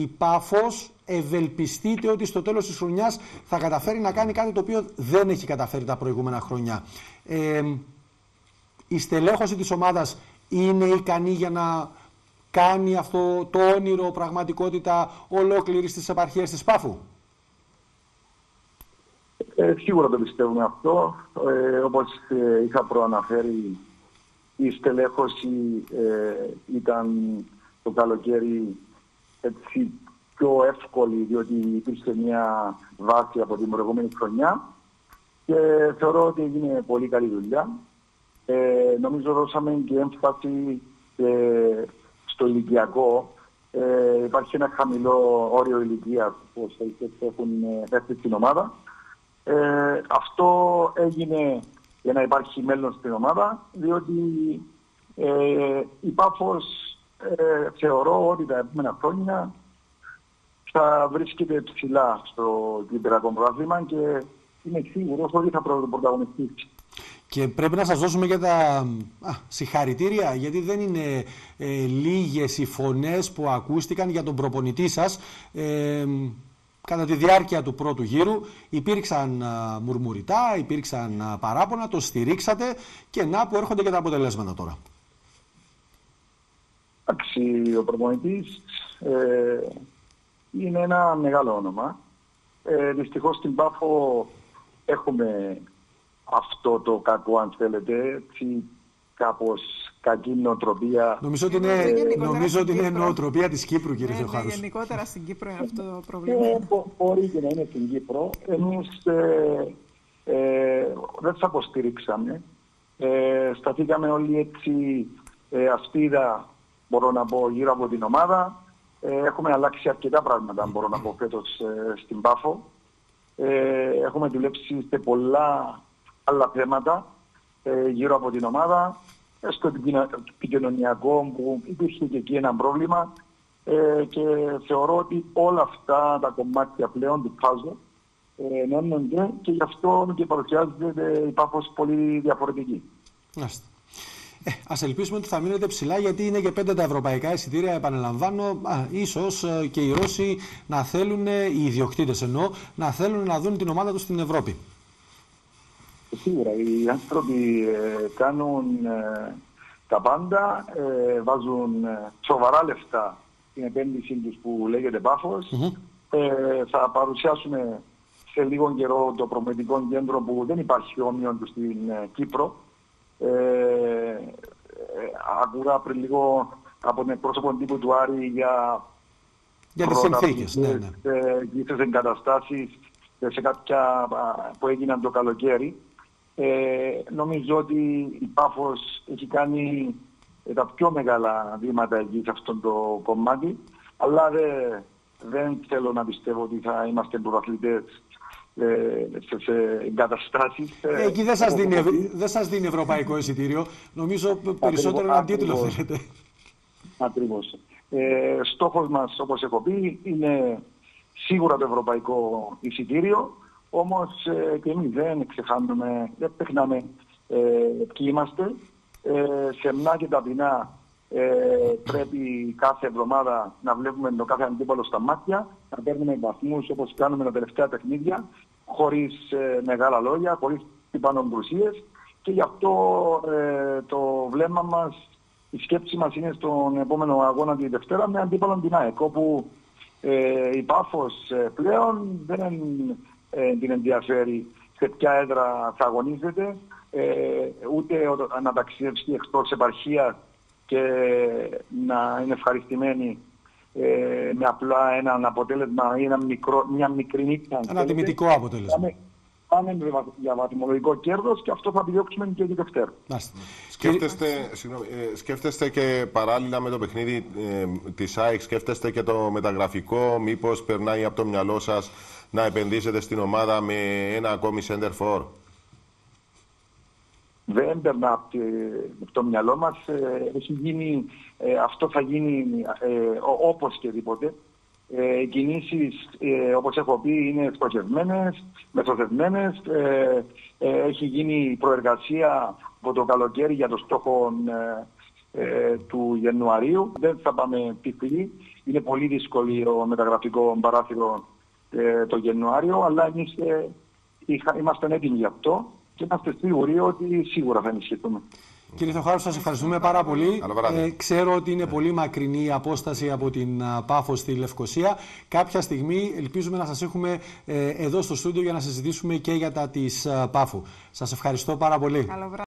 η Πάφος ευελπιστείτε ότι στο τέλος της χρονιάς θα καταφέρει να κάνει κάτι το οποίο δεν έχει καταφέρει τα προηγούμενα χρόνια. Ε, η στελέχωση της ομάδας είναι ικανή για να κάνει αυτό το όνειρο πραγματικότητα ολόκληρη στις επαρχίες της Πάφου; Ε, σίγουρα το πιστεύουμε αυτό. Ε, όπως ε, είχα προαναφέρει, η στελέχωση ε, ήταν το καλοκαίρι έτσι πιο εύκολη, διότι υπήρξε μια βάση από την προηγούμενη χρονιά και θεωρώ ότι έγινε πολύ καλή δουλειά. Ε, νομίζω δώσαμε και έμφαση στο ηλικιακό. Ε, υπάρχει ένα χαμηλό όριο ηλικίας που έχουν έρθει στην ομάδα. Ε, αυτό έγινε για να υπάρχει μέλλον στην ομάδα, διότι ε, η Πάφος ε, θεωρώ ότι τα επόμενα χρόνια θα βρίσκεται ψηλά στο κυπριακό πρόβλημα και είμαι σίγουρος ότι θα πρωταγωνιστήσει. Και πρέπει να σας δώσουμε και τα α, συγχαρητήρια, γιατί δεν είναι ε, λίγες οι φωνές που ακούστηκαν για τον προπονητή σας. Ε, κατά τη διάρκεια του πρώτου γύρου υπήρξαν α, μουρμουριτά, υπήρξαν α, παράπονα, το στηρίξατε και να που έρχονται και τα αποτελέσματα τώρα. Εντάξει, ο προπονητής ε, είναι ένα μεγάλο όνομα. Ε, δυστυχώς στην Πάφο έχουμε αυτό το κακό αν θέλετε, έτσι κάπως κακή νοοτροπία. Νομίζω ότι είναι, ε, νομίζω ότι είναι νοοτροπία της Κύπρου κύριε ναι, ναι, γενικότερα στην Κύπρο είναι αυτό το πρόβλημα. Ε, μπορεί και να είναι στην Κύπρο. Εμείς ε, ε, δεν θα αποστηρίξαμε. Ε, σταθήκαμε όλοι έτσι ε, ασπίδα, μπορώ να πω, γύρω από την ομάδα. Ε, έχουμε αλλάξει αρκετά πράγματα, μπορώ να πω, φέτος ε, στην Πάφο. Ε, έχουμε δουλέψει σε πολλά άλλα θέματα ε, γύρω από την ομάδα. Ε, στο επικοινωνιακό που υπήρχε και εκεί ένα πρόβλημα ε, και θεωρώ ότι όλα αυτά τα κομμάτια πλέον του puzzle ε, ενώνονται και γι' αυτό και παρουσιάζεται η Πάφος πολύ διαφορετική. Ε, ας ελπίσουμε ότι θα μείνετε ψηλά γιατί είναι και πέντε τα ευρωπαϊκά εισιτήρια, επαναλαμβάνω, α, ίσως ε, και οι Ρώσοι να θέλουν, οι ιδιοκτήτες εννοώ, να θέλουν να δουν την ομάδα τους στην Ευρώπη. Σίγουρα, οι άνθρωποι ε, κάνουν ε, τα πάντα, ε, βάζουν ε, σοβαρά λεφτά στην επένδυσή τους που λέγεται Πάφος. θα παρουσιάσουμε σε λίγο καιρό το προμετικό κέντρο που δεν υπάρχει όμοιον του στην Κύπρο. Ε, ακούγα πριν λίγο από την πρόσωπο τύπου του Άρη για, για τις συνθήκες, ναι, ναι. Ε, εγκαταστάσεις σε κάποια που έγιναν το καλοκαίρι. Ε, νομίζω ότι η Πάφος έχει κάνει τα πιο μεγάλα βήματα εκεί σε αυτό το κομμάτι, αλλά δεν θέλω να πιστεύω ότι θα είμαστε πρωταθλητές ε, σε, σε εγκαταστάσεις. Ε, εκεί δεν σας, δίνει, δεν σας δίνει ευρωπαϊκό εισιτήριο. Νομίζω περισσότερο ένα τίτλο θέλετε. Ακριβώς. Ε, στόχος μας, όπως έχω πει, είναι σίγουρα το ευρωπαϊκό εισιτήριο. Όμως ε, και εμείς δεν ξεχάνουμε, δεν παιχνάμε ε, ποιοι είμαστε. Ε, σεμνά και ταπεινά ε, πρέπει κάθε εβδομάδα να βλέπουμε το κάθε αντίπαλο στα μάτια, να παίρνουμε βαθμούς όπως κάνουμε τα τελευταία παιχνίδια, χωρίς ε, μεγάλα λόγια, χωρίς τυπανοπρουσίες και γι' αυτό ε, το βλέμμα μας, η σκέψη μας είναι στον επόμενο αγώνα τη Δευτέρα με αντίπαλο την ΑΕΚ, όπου ε, η Πάφος πλέον δεν ε, την ενδιαφέρει σε ποια έδρα θα αγωνίζεται, ε, ούτε να ταξιδεύσει εκτός επαρχίας και να είναι ευχαριστημένη ε, με απλά ένα αποτέλεσμα ή ένα μικρό, μια μικρή νύχτα. Ένα τιμητικό αποτέλεσμα. Πάμε, πάμε για βαθμολογικό κέρδος και αυτό θα επιδιώξουμε και τη Δευτέρα. Σκέφτεστε, ε, σκέφτεστε και παράλληλα με το παιχνίδι ε, της ΑΕΚ, σκέφτεστε και το μεταγραφικό, μήπως περνάει από το μυαλό σας να επενδύσετε στην ομάδα με ένα ακόμη center for; Δεν περνά από το μυαλό μας. Ε, έχει γίνει, ε, αυτό θα γίνει ε, όπως και δίποτε. Οι κινήσεις, όπως έχω πει, είναι στοχευμένες, μεθοδευμένες. Έχει γίνει προεργασία από το καλοκαίρι για το στόχο του Ιανουαρίου. Δεν θα πάμε πικροί. είναι πολύ δύσκολο μεταγραφικό παράθυρο ε, το Γενουάριο, αλλά εμείς ε, είμαστε έτοιμοι γι' αυτό και είμαστε σίγουροι ότι σίγουρα θα ενισχυθούμε. Κύριε Θεοχάρου, σας ευχαριστούμε πάρα πολύ. Ε, ξέρω ότι είναι πολύ μακρινή η απόσταση από την Πάφο στη Λευκοσία. Κάποια στιγμή ελπίζουμε να σας έχουμε ε, εδώ στο στούντιο για να συζητήσουμε και για τα της Πάφου. Σας ευχαριστώ πάρα πολύ.